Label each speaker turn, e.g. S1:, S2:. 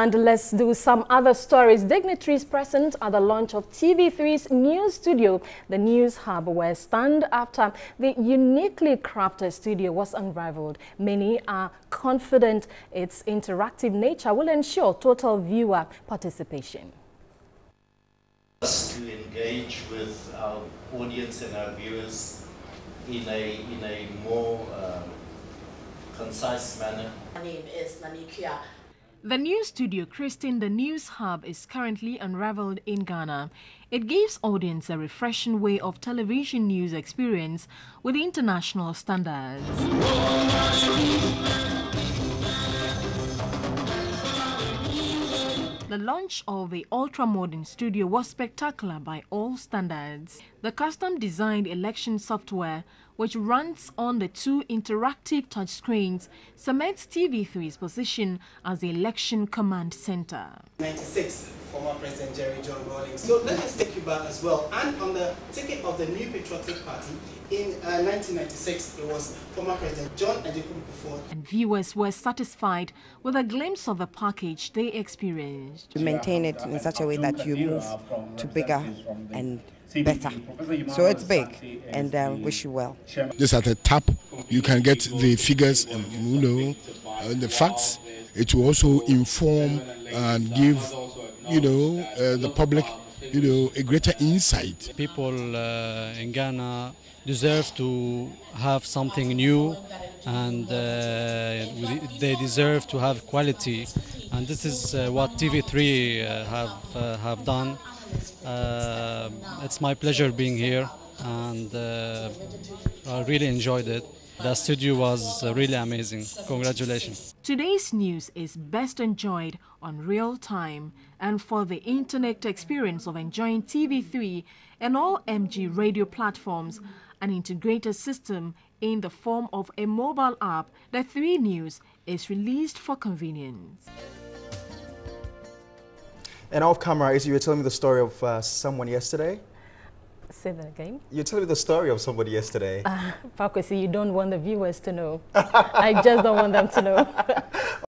S1: And let's do some other stories. Dignitaries present at the launch of TV3's new studio, the News Hub, were stunned after the uniquely crafted studio was unrivaled. Many are confident its interactive nature will ensure total viewer participation.
S2: To engage with our audience and our viewers in a, in a more uh, concise manner.
S3: My name is Nanikia.
S1: The new studio, christened the News Hub, is currently unraveled in Ghana. It gives audience a refreshing way of television news experience with international standards. The launch of the ultra-modern studio was spectacular by all standards. The custom-designed election software, which runs on the two interactive touchscreens, cements TV3's position as the election command center.
S4: 96, former President Jerry John Rawlings. So let us take you back as well. And on the ticket of the New Patriotic Party in uh, 1996, it was former President John Agyekum Kufuor.
S1: And viewers were satisfied with a glimpse of the package they experienced.
S5: To maintain it in such a way that you move to bigger and better. So it's big, and uh, wish you well.
S6: Just at the top, you can get the figures and you know uh, the facts. It will also inform and give you know uh, the public you know a greater insight.
S7: People uh, in Ghana deserve to have something new, and uh, they deserve to have quality, and this is uh, what TV3 uh, have have done. Uh, it's my pleasure being here and uh, I really enjoyed it. The studio was uh, really amazing. Congratulations.
S1: Today's news is best enjoyed on real time and for the internet experience of enjoying TV3 and all MG radio platforms, an integrated system in the form of a mobile app, the 3 News is released for convenience.
S8: And off camera, is you were telling me the story of uh, someone yesterday.
S1: Say that again.
S8: You're telling me the story of somebody yesterday.
S1: Uh, Paa Kwesi, you don't want the viewers to know. I just don't want them to know.